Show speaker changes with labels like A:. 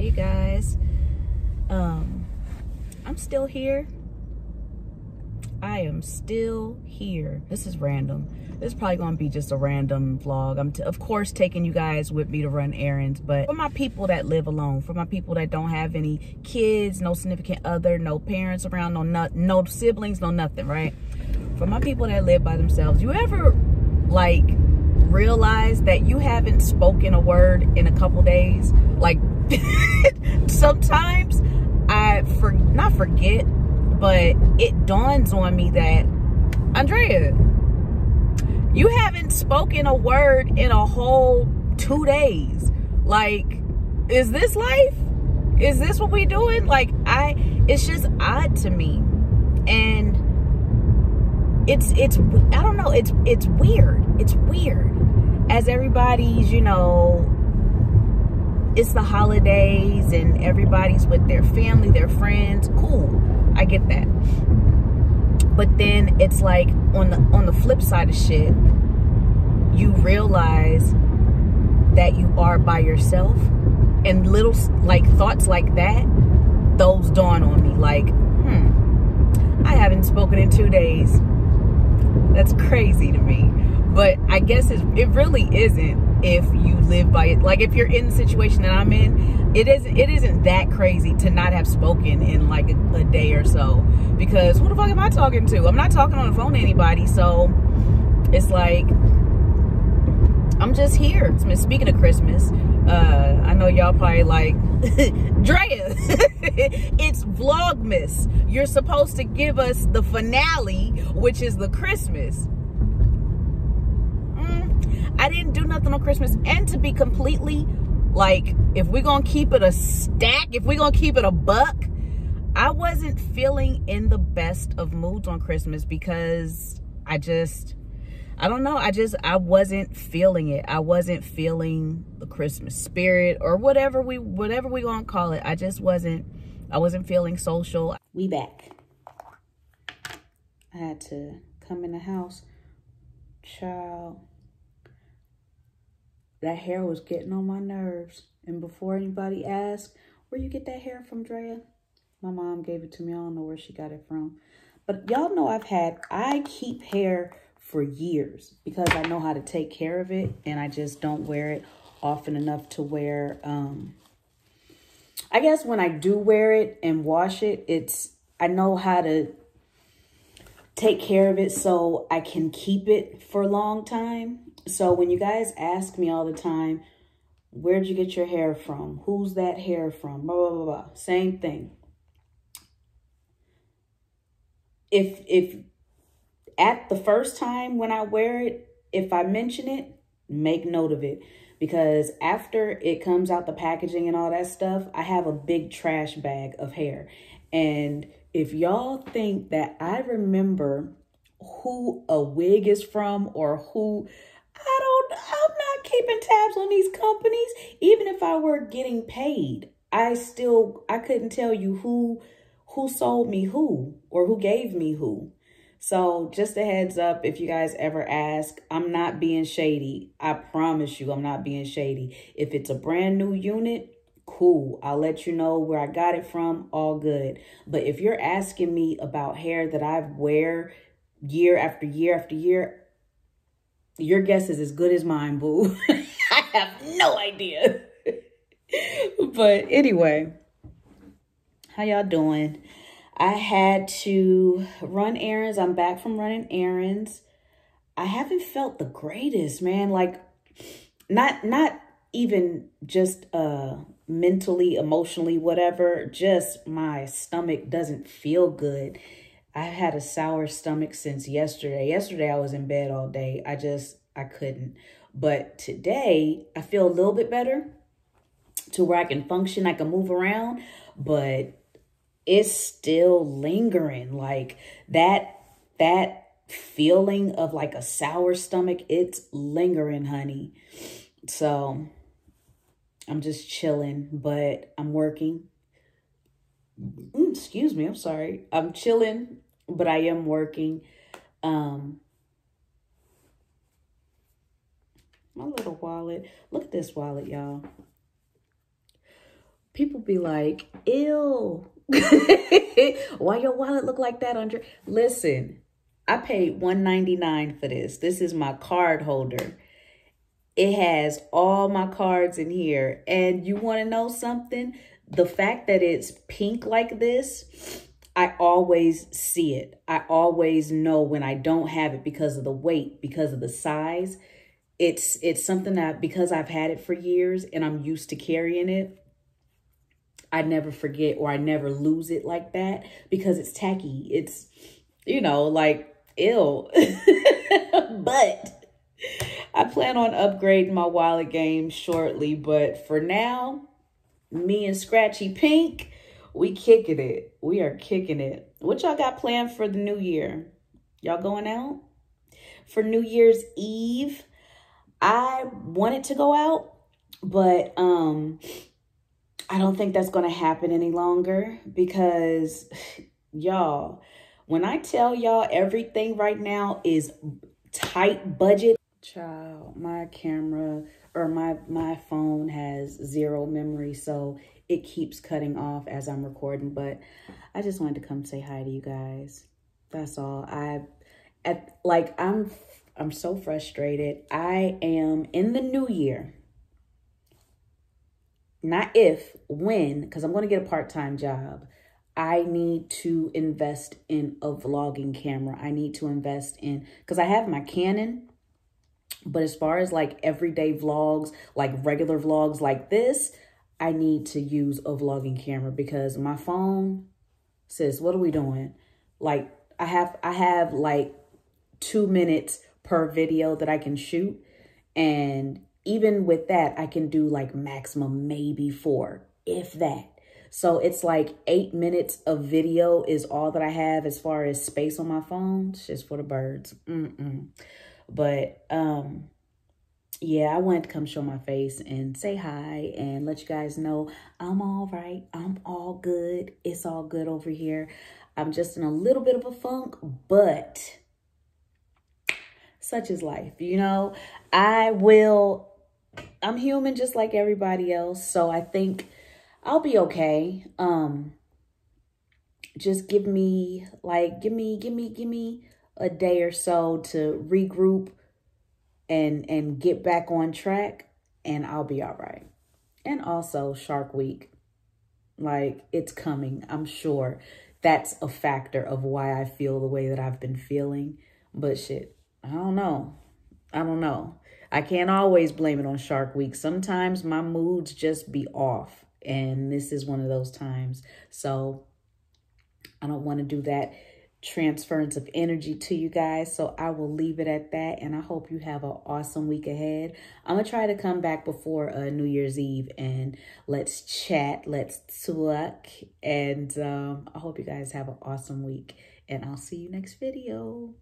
A: you guys. Um i'm still here. I am still here. This is random. This is probably gonna be just a random vlog. I'm of course taking you guys with me to run errands but for my people that live alone for my people that don't have any kids no significant other no parents around no not, no siblings no nothing right? For my people that live by themselves you ever like realize that you haven't spoken a word in a couple days? Like sometimes I for not forget, but it dawns on me that Andrea, you haven't spoken a word in a whole two days. Like, is this life? Is this what we doing? Like, I it's just odd to me. And it's it's I don't know, it's it's weird. It's weird. As everybody's, you know, it's the holidays and everybody's with their family, their friends. Cool. I get that. But then it's like on the on the flip side of shit, you realize that you are by yourself and little like thoughts like that those dawn on me like hmm i haven't spoken in two days that's crazy to me but i guess it really isn't if you live by it. Like if you're in the situation that I'm in, it isn't it isn't that crazy to not have spoken in like a, a day or so. Because who the fuck am I talking to? I'm not talking on the phone to anybody. So it's like I'm just here. Speaking of Christmas, uh, I know y'all probably like, Drea, it's Vlogmas. You're supposed to give us the finale, which is the Christmas. I didn't do nothing on Christmas. And to be completely like, if we're going to keep it a stack, if we're going to keep it a buck, I wasn't feeling in the best of moods on Christmas because I just, I don't know. I just, I wasn't feeling it. I wasn't feeling the Christmas spirit or whatever we, whatever we going to call it. I just wasn't, I wasn't feeling social. We back. I had to come in the house. Child that hair was getting on my nerves. And before anybody asked, where you get that hair from, Drea? My mom gave it to me. I don't know where she got it from. But y'all know I've had, I keep hair for years because I know how to take care of it. And I just don't wear it often enough to wear, um, I guess when I do wear it and wash it, it's, I know how to take care of it so I can keep it for a long time. So when you guys ask me all the time, where'd you get your hair from? Who's that hair from? Blah, blah, blah, blah. Same thing. If, if at the first time when I wear it, if I mention it, make note of it. Because after it comes out the packaging and all that stuff, I have a big trash bag of hair. And if y'all think that I remember who a wig is from or who I don't, I'm not keeping tabs on these companies. Even if I were getting paid, I still, I couldn't tell you who, who sold me who or who gave me who. So just a heads up, if you guys ever ask, I'm not being shady. I promise you I'm not being shady. If it's a brand new unit, cool. I'll let you know where I got it from, all good. But if you're asking me about hair that I wear year after year after year, your guess is as good as mine, boo. I have no idea. but anyway, how y'all doing? I had to run errands. I'm back from running errands. I haven't felt the greatest, man. Like not not even just uh mentally, emotionally, whatever, just my stomach doesn't feel good. I've had a sour stomach since yesterday. Yesterday I was in bed all day. I just, I couldn't. But today I feel a little bit better to where I can function, I can move around, but it's still lingering. Like that, that feeling of like a sour stomach, it's lingering, honey. So I'm just chilling, but I'm working. Mm, excuse me, I'm sorry. I'm chilling, but I am working. Um, my little wallet. Look at this wallet, y'all. people be like, ew. Why your wallet look like that, Andre? Listen, I paid 199 for this. This is my card holder. It has all my cards in here. And you want to know something? The fact that it's pink like this, I always see it. I always know when I don't have it because of the weight, because of the size. It's it's something that because I've had it for years and I'm used to carrying it, I never forget or I never lose it like that because it's tacky. It's, you know, like ill. but I plan on upgrading my wallet game shortly. But for now, me and Scratchy Pink, we kicking it. We are kicking it. What y'all got planned for the new year? Y'all going out? For New Year's Eve, I wanted to go out, but um I don't think that's going to happen any longer because y'all, when I tell y'all everything right now is tight budget, child, my camera or my my phone has zero memory, so it keeps cutting off as I'm recording, but I just wanted to come say hi to you guys. That's all. I at like I'm I'm so frustrated. I am in the new year not if, when, because I'm going to get a part-time job. I need to invest in a vlogging camera. I need to invest in, because I have my Canon, but as far as like everyday vlogs, like regular vlogs like this, I need to use a vlogging camera because my phone says, what are we doing? Like I have, I have like two minutes per video that I can shoot. And even with that, I can do like maximum maybe four, if that. So it's like eight minutes of video is all that I have as far as space on my phone. It's just for the birds. Mm -mm. But um, yeah, I wanted to come show my face and say hi and let you guys know I'm all right. I'm all good. It's all good over here. I'm just in a little bit of a funk, but such is life, you know? I will I'm human just like everybody else. So I think I'll be okay. Um, just give me like, give me, give me, give me a day or so to regroup and, and get back on track and I'll be all right. And also Shark Week, like it's coming, I'm sure. That's a factor of why I feel the way that I've been feeling. But shit, I don't know. I don't know. I can't always blame it on Shark Week. Sometimes my moods just be off. And this is one of those times. So I don't want to do that transference of energy to you guys. So I will leave it at that. And I hope you have an awesome week ahead. I'm going to try to come back before uh, New Year's Eve and let's chat. Let's talk. And um, I hope you guys have an awesome week. And I'll see you next video.